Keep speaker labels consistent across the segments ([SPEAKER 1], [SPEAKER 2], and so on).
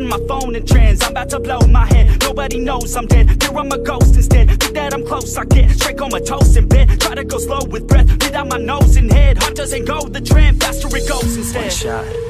[SPEAKER 1] hating my phone in trends. I'm about to blow my head. Nobody knows I'm dead. Here I'm a ghost instead. Think that I'm close, I get straight comatose in bed. Try to go slow with breath, breathe out my nose and head. Heart doesn't go the trend, faster it goes instead. One shot,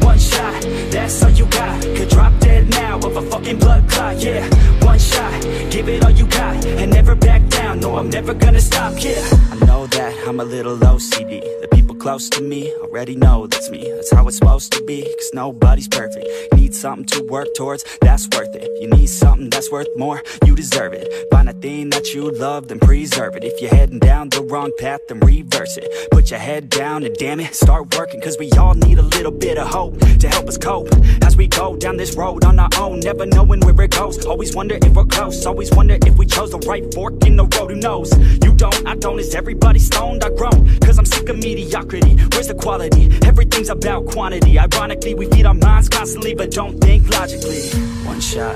[SPEAKER 1] Yeah, one shot, give it all you got and never back down. No, I'm never gonna stop. Yeah, I know that I'm a little OCD. Close to me already know that's me. That's how it's supposed to be, cause nobody's perfect. Need something to work towards, that's worth it. You need something that's worth more, you deserve it. Find a thing that you love, then preserve it. If you're heading down the wrong path, then reverse it. Put your head down and damn it, start working. Cause we all need a little bit of hope to help us cope. As we go down this road on our own, never knowing where it goes. Always wonder if we're close, always wonder if we chose the right fork in the road. Who knows? You don't, I don't, is everybody stoned? I grown, cause I'm sick of mediocrity. Where's the quality? Everything's about quantity. Ironically, we feed our minds constantly, but don't think logically. One shot,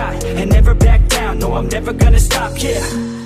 [SPEAKER 1] and never back down. No, I'm never gonna stop, yeah.